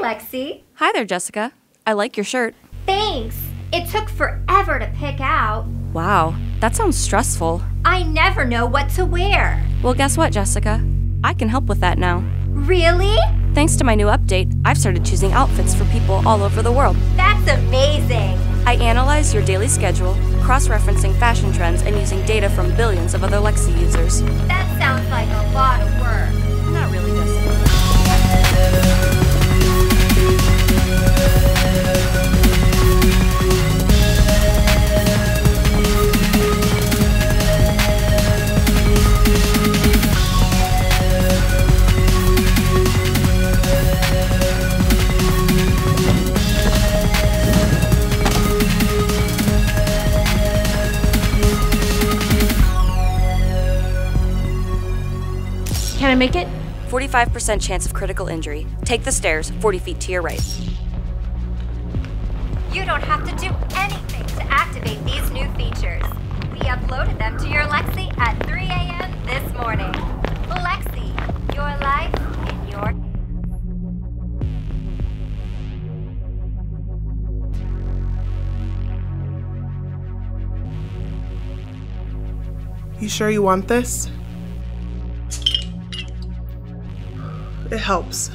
Lexi. Hi there, Jessica. I like your shirt. Thanks. It took forever to pick out. Wow, that sounds stressful. I never know what to wear. Well, guess what, Jessica? I can help with that now. Really? Thanks to my new update, I've started choosing outfits for people all over the world. That's amazing. I analyze your daily schedule, cross referencing fashion trends, and using data from billions of other Lexi users. That Can I make it? 45% chance of critical injury. Take the stairs, 40 feet to your right. You don't have to do anything to activate these new features. We uploaded them to your Lexi at 3 a.m. this morning. Lexi, your life in your hands. You sure you want this? It helps.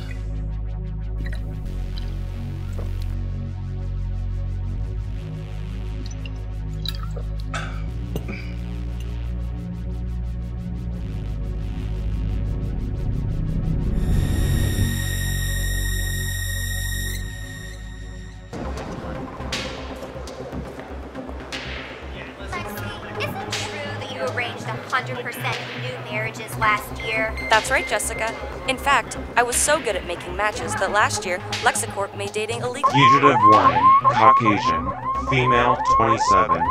100% new marriages last year? That's right, Jessica. In fact, I was so good at making matches that last year, Lexicorp made dating illegal. Fugitive warning, Caucasian, female 27.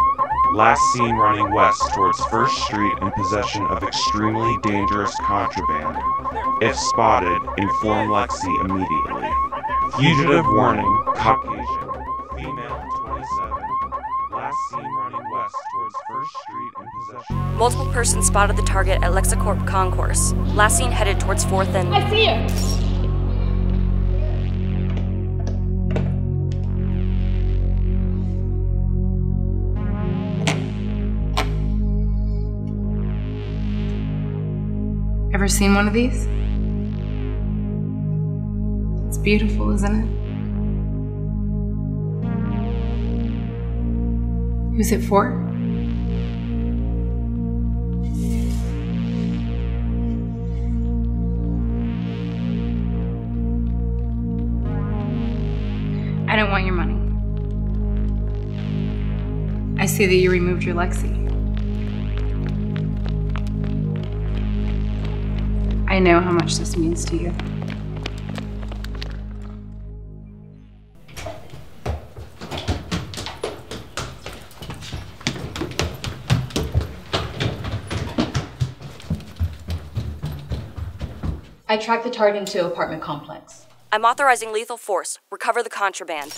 Last seen running west towards First Street in possession of extremely dangerous contraband. If spotted, inform Lexi immediately. Fugitive warning, Caucasian, female 27. Last seen running west towards First Street in possession. Multiple persons spotted the target at Lexicorp Concourse. Last seen headed towards 4th and. I see her. Ever seen one of these? It's beautiful, isn't it? Who's it for? I don't want your money. I see that you removed your Lexi. I know how much this means to you. I tracked the target into apartment complex. I'm authorizing lethal force. Recover the contraband.